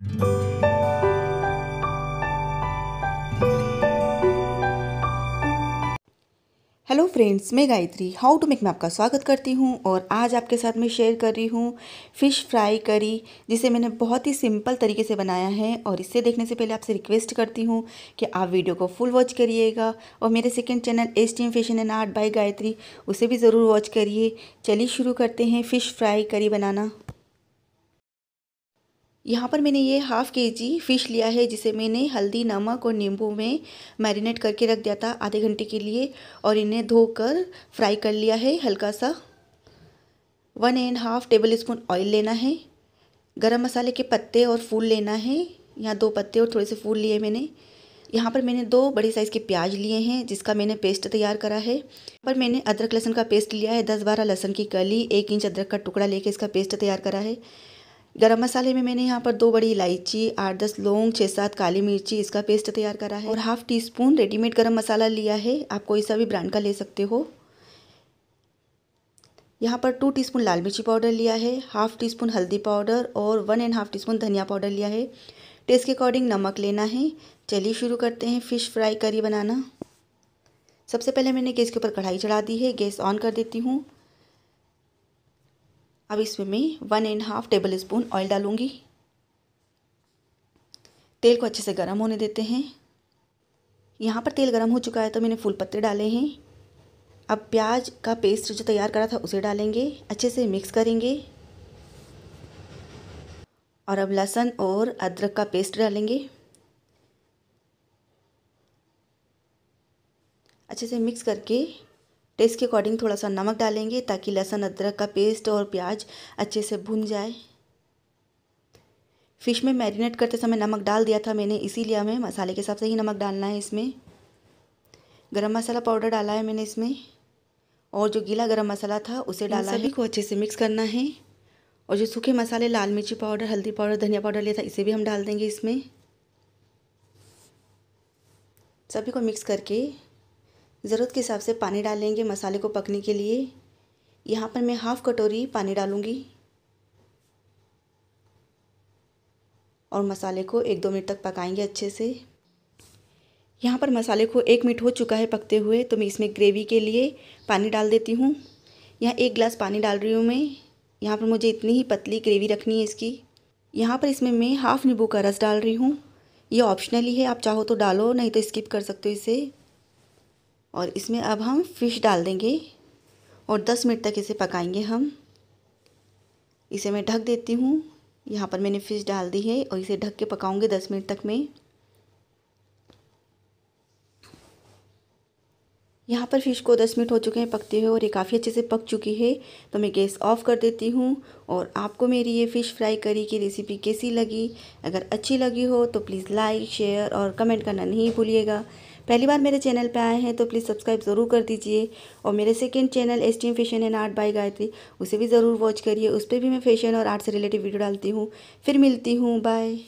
Hello friends मैं Gayatri how to make में आपका स्वागत करती हूँ और आज आपके साथ मैं शेयर कर रही हूँ फ़िश फ्राई करी जिसे मैंने बहुत ही सिंपल तरीके से बनाया है और इसे देखने से पहले आपसे रिक्वेस्ट करती हूँ कि आप वीडियो को फुल वॉच करिएगा और मेरे second channel S T M fashion and art by Gayatri, उसे भी ज़रूर वॉच करिए। चलिए शुरू करते हैं फ़िश फ्राई करी बनाना। यहाँ पर मैंने ये हाफ़ के जी फ़िश लिया है, जिसे मैंने हल्दी, नमक और नींबू में मैरिनेट करके रख दिया था आधे घंटे के लिए और इन्हें धोकर फ्राई कर लिया है हल्का सा। One and half tablespoon oil लेना है। गरम मसाले के पत्ते और फूल लेना है। यहाँ दो पत्ते और थोड़े से फूल लिए मैंने। यहाँ पर मैंने दो बड़ी साइज़ के प्याज लिए हैं, जिसका मैंने पेस्ट तैयार करा है। पर मैंने अदरक, लहसुन का पेस्ट लिया है, दस बारह लहसुन की कली, एक इंच अदरक का टुकड़ा लेके इसका पेस्ट तैयार करा है। गरम मसाले में मैंने यहाँ पर दो बड़ी इलायची, आठ दस लौंग, छः सात काली मिर्ची, इसका पेस्ट तैयार करा है। और हाफ़ टी स्पून रेडीमेड गरम मसाला लिया है। आप कोई सा भी ब्रांड का ले सकते हो। यहाँ पर टू टीस्पून लाल मिर्ची पाउडर लिया है, हाफ़ टी स्पून हल्दी पाउडर और one and half tea spoon धनिया पाउडर लिया है। टेस्ट के अकॉर्डिंग नमक लेना है। चलिए शुरू करते हैं फ़िश फ्राई करी बनाना। सबसे पहले मैंने गैस के ऊपर कढ़ाई चढ़ा दी है। गैस ऑन कर देती हूँ। अब इसमें मैं one and half tablespoon oil डालूँगी। तेल को अच्छे से गर्म होने देते हैं। यहाँ पर तेल गर्म हो चुका है तो मैंने फूल पत्ते डाले हैं। अब प्याज का पेस्ट जो तैयार करा था उसे डालेंगे। अच्छे से मिक्स करेंगे। और अब लहसुन और अदरक का पेस्ट डालेंगे। अच्छे से मिक्स करके टेस्ट के अकॉर्डिंग थोड़ा सा नमक डालेंगे ताकि लहसुन अदरक का पेस्ट और प्याज अच्छे से भुन जाए। फ़िश में मैरिनेट करते समय नमक डाल दिया था मैंने इसीलिए हमें मसाले के हिसाब से ही नमक डालना है इसमें। गरम मसाला पाउडर डाला है मैंने इसमें। और जो गीला गरम मसाला था उसे डाला सभी को अच्छे से मिक्स करना है। और जो सूखे मसाले लाल मिर्ची पाउडर हल्दी पाउडर धनिया पाउडर लिया था इसे भी हम डाल देंगे इसमें। सभी को मिक्स करके ज़रूरत के हिसाब से पानी डालेंगे मसाले को पकने के लिए। यहाँ पर मैं हाफ़ कटोरी पानी डालूँगी। और मसाले को एक दो मिनट तक पकाएँगे अच्छे से। यहाँ पर मसाले को एक मिनट हो चुका है पकते हुए तो मैं इसमें ग्रेवी के लिए पानी डाल देती हूँ। यहाँ एक गिलास पानी डाल रही हूँ मैं। यहाँ पर मुझे इतनी ही पतली ग्रेवी रखनी है इसकी। यहाँ पर इसमें मैं हाफ़ नींबू का रस डाल रही हूँ। ये ऑप्शनली है, आप चाहो तो डालो, नहीं तो स्किप कर सकते हो इसे। और इसमें अब हम फ़िश डाल देंगे और 10 मिनट तक इसे पकाएँगे हम। इसे मैं ढक देती हूँ। यहाँ पर मैंने फ़िश डाल दी है और इसे ढक के पकाऊँगे 10 मिनट तक मैं। यहाँ पर फ़िश को 10 मिनट हो चुके हैं पकते हुए और ये काफ़ी अच्छे से पक चुकी है। तो मैं गैस ऑफ़ कर देती हूँ और आपको मेरी ये फ़िश फ्राई करी की रेसिपी कैसी लगी? अगर अच्छी लगी हो तो प्लीज़ लाइक शेयर और कमेंट करना नहीं भूलिएगा। पहली बार मेरे चैनल पे आए हैं तो प्लीज़ सब्सक्राइब ज़रूर कर दीजिए। और मेरे second channel S T fashion and art by Gayatri उसे भी ज़रूर वॉच करिए। उस पर भी मैं फ़ैशन और आर्ट से रिलेटेड वीडियो डालती हूँ। फिर मिलती हूँ। बाय